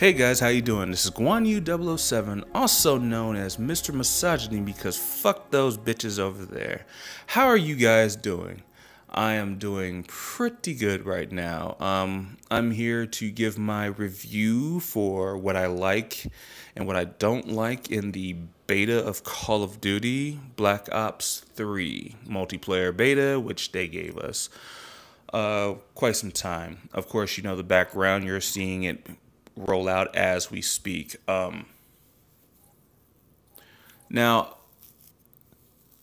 Hey guys, how you doing? This is Guan 007, also known as Mr. Misogyny because fuck those bitches over there. How are you guys doing? I am doing pretty good right now. Um, I'm here to give my review for what I like and what I don't like in the beta of Call of Duty Black Ops 3 multiplayer beta, which they gave us uh, quite some time. Of course, you know the background, you're seeing it roll out as we speak. Um, now,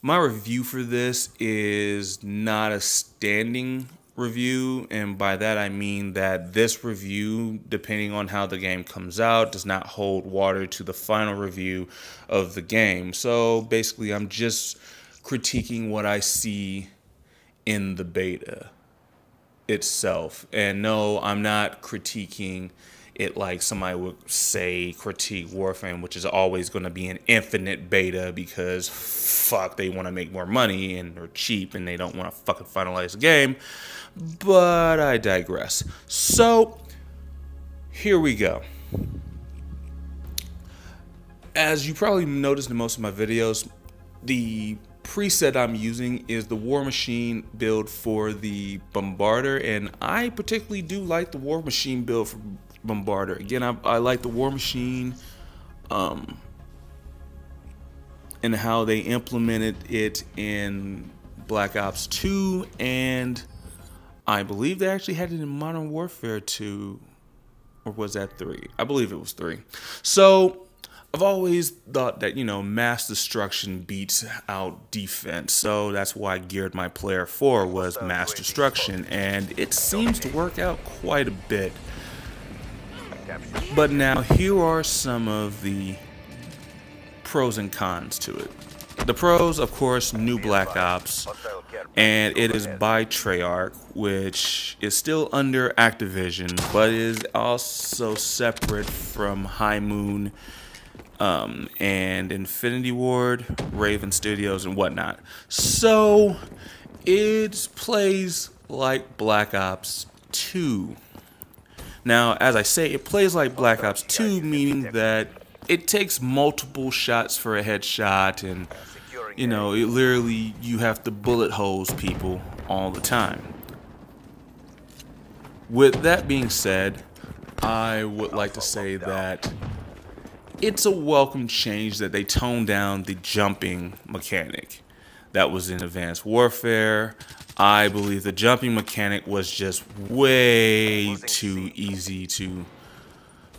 my review for this is not a standing review, and by that I mean that this review, depending on how the game comes out, does not hold water to the final review of the game. So basically, I'm just critiquing what I see in the beta itself. And no, I'm not critiquing it like somebody would say critique Warframe, which is always going to be an infinite beta because fuck, they want to make more money and they're cheap and they don't want to fucking finalize the game. But I digress. So here we go. As you probably noticed in most of my videos, the preset I'm using is the War Machine build for the Bombarder, and I particularly do like the War Machine build for Bombarder. Again, I, I like the War Machine um, and how they implemented it in Black Ops 2, and I believe they actually had it in Modern Warfare 2, or was that 3? I believe it was 3. So, I've always thought that, you know, mass destruction beats out defense. So that's why I geared my player for was mass destruction. And it seems to work out quite a bit. But now here are some of the pros and cons to it. The pros, of course, new Black Ops, and it is by Treyarch, which is still under Activision, but is also separate from High Moon um, and Infinity Ward, Raven Studios, and whatnot. So it plays like Black Ops 2 now, as I say, it plays like Black Ops 2, meaning that it takes multiple shots for a headshot, and you know, it literally you have to bullet holes people all the time. With that being said, I would like to say that it's a welcome change that they toned down the jumping mechanic that was in Advanced Warfare. I believe the jumping mechanic was just way too easy to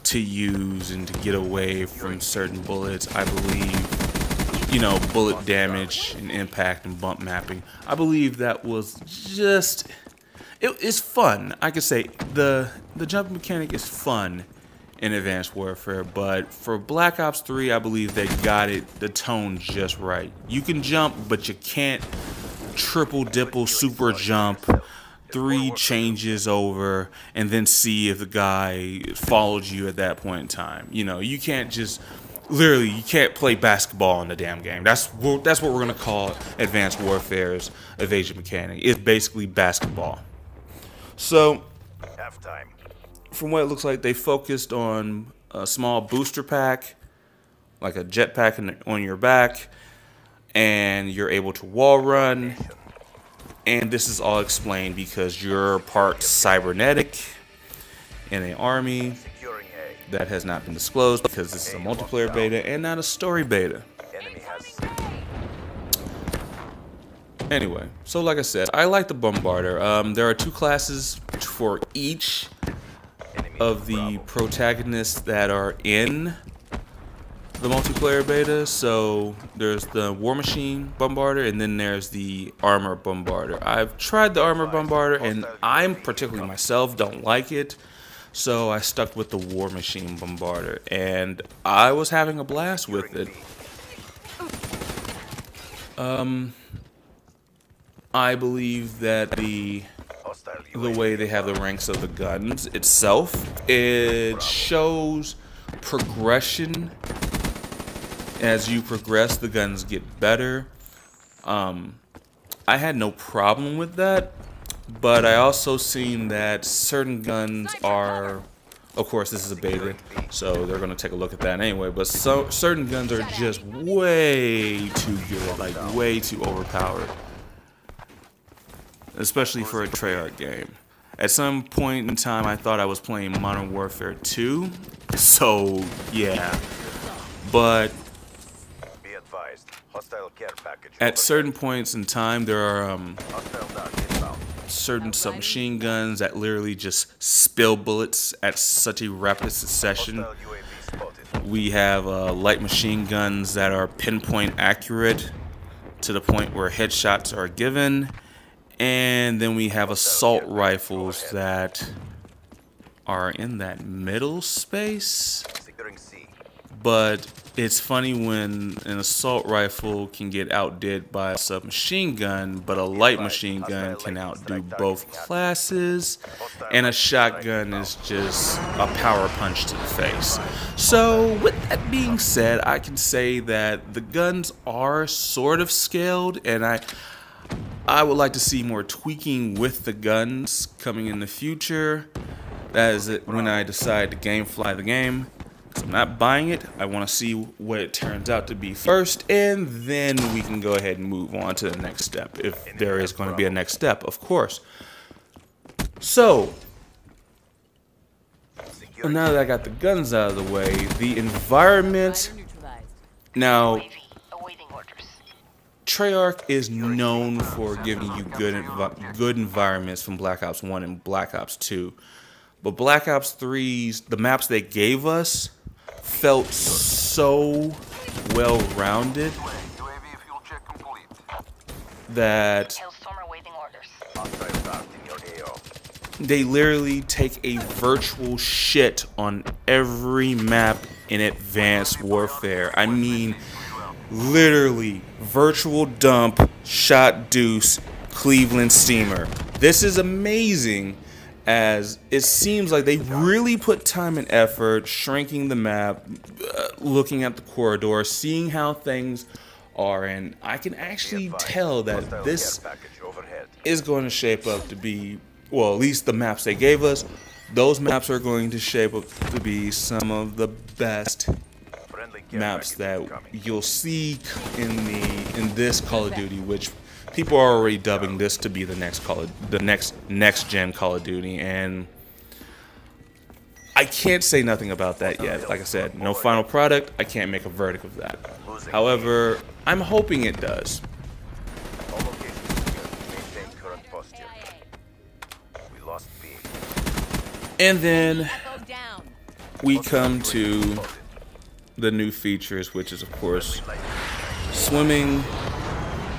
to use and to get away from certain bullets. I believe, you know, bullet damage and impact and bump mapping. I believe that was just it is fun. I could say the the jumping mechanic is fun in Advanced Warfare, but for Black Ops 3, I believe they got it the tone just right. You can jump, but you can't triple dipple super jump three changes over and then see if the guy followed you at that point in time. You know, you can't just literally you can't play basketball in the damn game. That's that's what we're gonna call Advanced Warfare's evasion mechanic. It's basically basketball. So, from what it looks like, they focused on a small booster pack, like a jetpack on your back, and you're able to wall run. And this is all explained because you're part cybernetic in an army that has not been disclosed because this is a multiplayer beta and not a story beta. Anyway, so like I said, I like the Bombarder. Um, there are two classes for each of the protagonists that are in the multiplayer beta. So there's the War Machine Bombarder, and then there's the Armor Bombarder. I've tried the Armor Bombarder, and I'm particularly myself don't like it. So I stuck with the War Machine Bombarder, and I was having a blast with it. Um, I believe that the the way they have the ranks of the guns itself, it shows progression as you progress, the guns get better. Um, I had no problem with that, but I also seen that certain guns are Of course, this is a beta, so they're going to take a look at that anyway. But so, certain guns are just way too good, like way too overpowered. Especially for a Treyarch game. At some point in time, I thought I was playing Modern Warfare 2, so yeah. But at certain points in time, there are um, certain submachine guns that literally just spill bullets at such a rapid succession. We have uh, light machine guns that are pinpoint accurate to the point where headshots are given. And then we have assault rifles that are in that middle space. But it's funny when an assault rifle can get outdid by a submachine gun, but a light machine gun can outdo both classes, and a shotgun is just a power punch to the face. So, with that being said, I can say that the guns are sort of scaled, and I. I would like to see more tweaking with the guns coming in the future. That is it when I decide to gamefly the game. I'm not buying it. I want to see what it turns out to be first, and then we can go ahead and move on to the next step, if there is going to be a next step, of course. So, now that I got the guns out of the way, the environment... Now, Treyarch is known for giving you good good environments from Black Ops 1 and Black Ops 2. But Black Ops 3's, the maps they gave us, felt so well rounded that they literally take a virtual shit on every map in Advanced Warfare. I mean, literally, virtual dump, shot deuce, Cleveland steamer. This is amazing as it seems like they really put time and effort shrinking the map, uh, looking at the corridor, seeing how things are, and I can actually tell that this is going to shape up to be, well, at least the maps they gave us, those maps are going to shape up to be some of the best maps that you'll see in the in this Call of Duty, which people are already dubbing this to be the next Call of, the next next gen Call of Duty, and I can't say nothing about that yet. Like I said, no final product. I can't make a verdict of that. However, I'm hoping it does. And then we come to the new features, which is, of course, swimming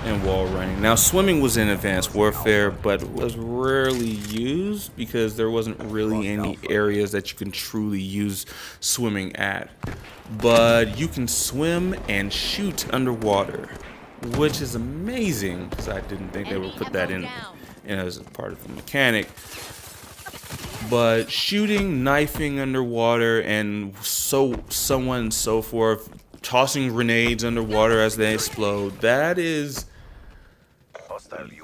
and wall running. Now, swimming was in Advanced Warfare, but was rarely used because there wasn't really any areas that you can truly use swimming at. But you can swim and shoot underwater, which is amazing because I didn't think they would put that in, as a part of the mechanic. But shooting, knifing underwater, and so so on and so forth, tossing grenades underwater as they explode. That is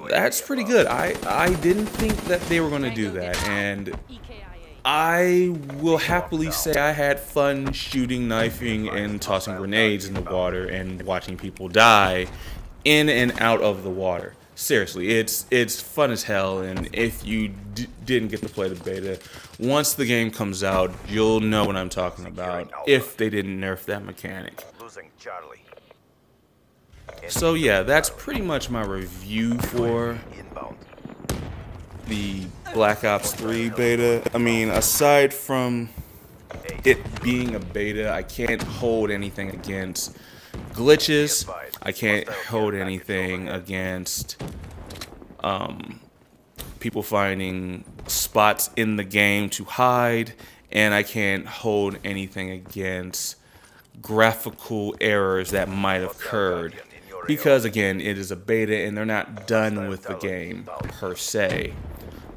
that's pretty good. I I didn't think that they were going to do that, and I will happily say I had fun shooting, knifing, and tossing grenades in the water and watching people die in and out of the water. Seriously, it's it's fun as hell, and if you didn't get to play the beta, once the game comes out, you'll know what I'm talking about. If they didn't nerf that mechanic. So yeah, that's pretty much my review for the Black Ops 3 beta. I mean, aside from it being a beta, I can't hold anything against glitches. I can't hold anything against um, people finding spots in the game to hide, and I can't hold anything against graphical errors that might have occurred because again it is a beta and they're not done with the game per se.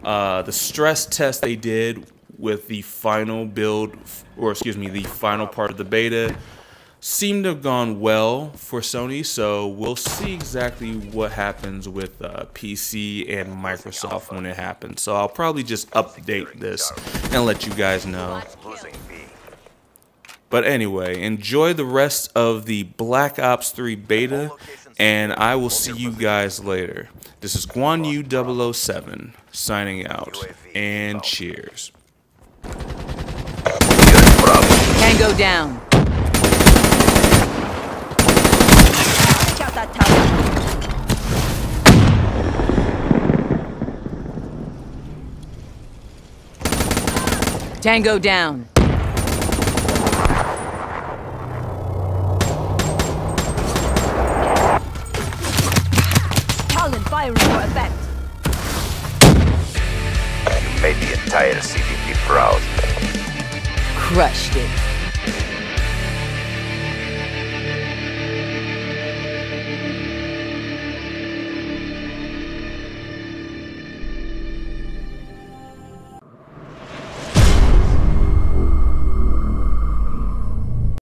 Uh, the stress test they did with the final build or excuse me the final part of the beta seemed to have gone well for Sony, so we'll see exactly what happens with uh, PC and Microsoft when it happens. So I'll probably just update this and let you guys know. But anyway, enjoy the rest of the Black Ops 3 beta, and I will see you guys later. This is Guan Yu 007 signing out, and cheers. Tango down. Tango down. made the entire CDP proud. Crushed it.